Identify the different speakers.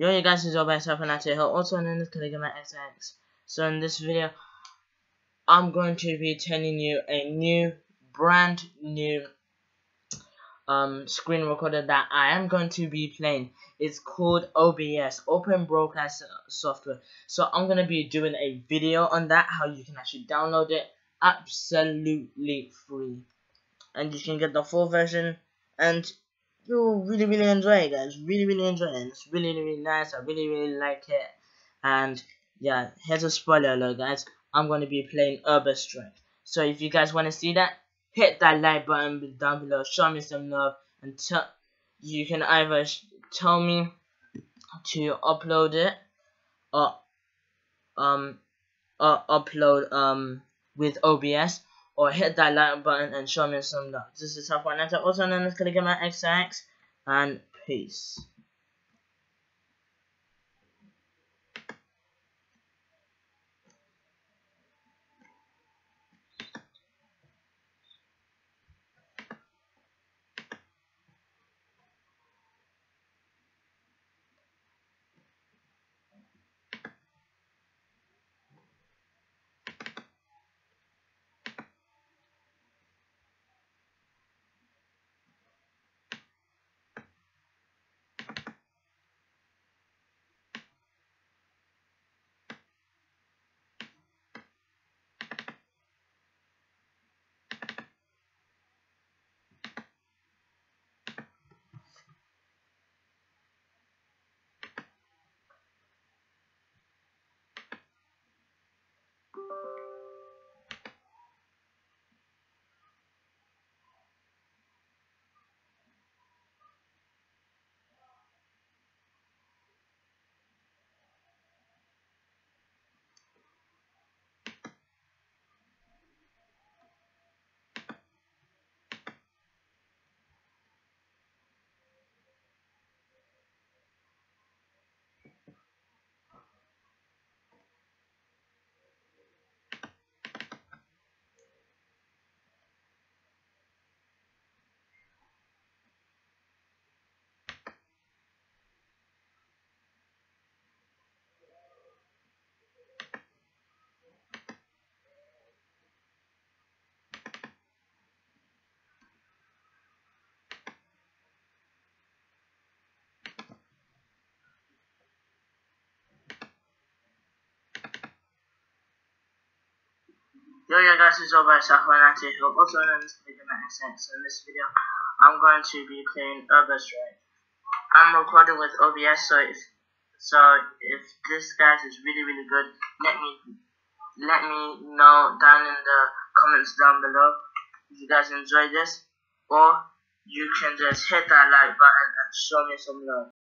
Speaker 1: Yo, you guys, it's all by Fanatic here, also known as Caligama XX. So in this video, I'm going to be telling you a new, brand new um, screen recorder that I am going to be playing. It's called OBS, Open Broadcast Software. So I'm going to be doing a video on that, how you can actually download it absolutely free. And you can get the full version and you'll really really enjoy it guys. Really really enjoy it. It's really really nice. I really really like it. And yeah here's a spoiler alert guys. I'm going to be playing urban strike. So if you guys want to see that hit that like button down below. Show me some love and tell you can either tell me to upload it or um or upload um with obs or hit that like button and show me some love. This is Top One also known as Caligama XX, and peace. Yo yo guys, it's over Safwan Akthar who also known as Ligament XX. So in this video, I'm going to be playing Strike. I'm recording with OBS, so if so if this guys is really really good, let me let me know down in the comments down below if you guys enjoy this, or you can just hit that like button and show me some love.